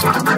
Thank.